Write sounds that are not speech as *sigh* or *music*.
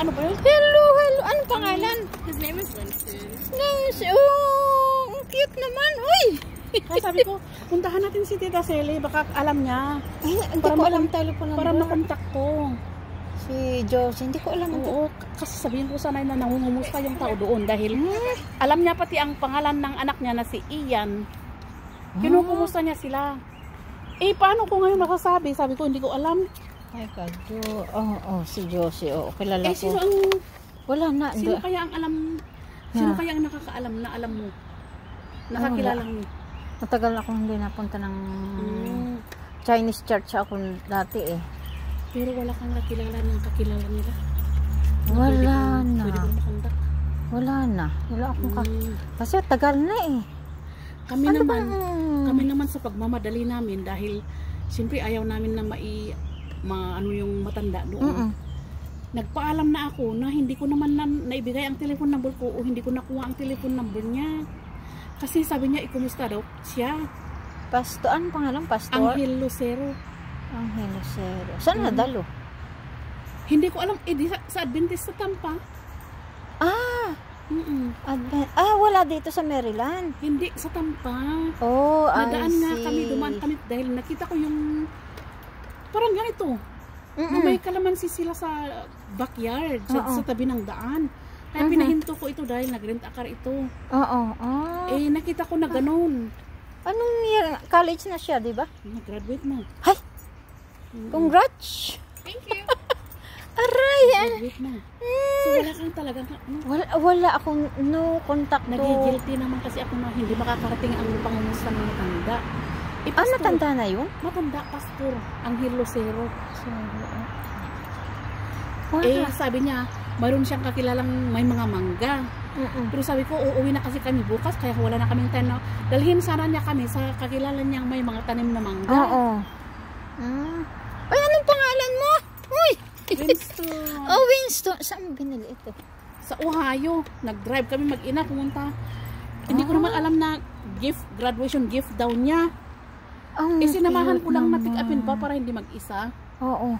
ano ba yun? Hello, hello. Anong pangalan? His name is Winston. Nice. Oh, ang cute naman. Uy! Kaya sabi ko, puntahan natin si Tita Sally, baka alam niya. Ay, hindi Para ko alam telephone Para number. makontak ko. Si Josie, hindi ko alam. Oo, kasi sabihin ko sana na nangungumusta yung tao doon dahil Hmm. alam niya pati ang pangalan ng anak niya na si Ian. Kinukumusta niya sila. Eh, paano ko ngayon masasabi? Sabi ko, hindi ko alam. Ay. Jo- Oh, oh, si Josie. Oh, kilala Eh, ko. sino ang, Wala na. sino Hindi- kaya ang alam, sino Yeah. kaya ang nakakaalam na alam mo? Nakakilala mo. Matagal akong hindi napunta ng Mm. Chinese church ako dati eh. Pero wala kang nakilala ng kakilala nila. Wala Pwede na. Pwede makontak. Wala na. Wala akong ka... Mm. Kasi tagal na eh. Kami Ano naman, bang- kami naman sa pagmamadali namin dahil siyempre ayaw namin na mai ma, ano yung matanda doon. Mm-mm. Nagpaalam na ako na hindi ko naman na, naibigay ang telephone number ko o hindi ko nakuha ang telephone number niya. Kasi sabi niya, ikumusta daw siya. Pasto, ano pangalan? Pastor? Angel Lucero. Angel Lucero. Saan Mm. nadalo? Hindi ko alam, eh, di sa, sa Adventist sa Tampa. Ah, Mm-mm. Advent. Ah, wala dito sa Maryland. Hindi, sa Tampa. Oh, I Nadaan nga see. kami, dumaan kami dahil nakita ko yung parang ganito. Mm-mm. May kalamansi sila sa backyard, sa, sa tabi ng daan. Kaya Mhm. pinahinto ko ito dahil nag-rent a car ito. Oo. Ah. Eh, nakita ko na ganun. Anong year? College na siya, di ba? Nag-graduate na. Hay! Mm. Congrats! Thank you. *laughs* Aray! ah. Graduate na. So, wala kang talagang, ano, Wala, wala akong no contact to. nagigilty naman kasi ako na hindi makakarating ang pangumusta ng matanda. Eh, Ah, natanda na yun? Matanda, pastor. Ang Hilosero. Ah. Wala. Eh, sabi niya, mayroon siyang kakilalang may mga mangga. Mm-mm. Pero sabi ko, uuwi na kasi kami bukas, kaya wala na kaming na, dalhin sana niya kami sa kakilala niyang may mga tanim na mangga. Oo. Mm. Ay, anong pangalan mo? Uy! Winston. *laughs* Oh, Winston. Saan mo binili ito? Sa Ohio, nag-drive kami mag-ina, pumunta. Hindi ko Ah. naman alam na gift, graduation gift daw niya. Ang Eh, sinamahan ko lang naman. matik-upin pa para hindi mag-isa. Oo.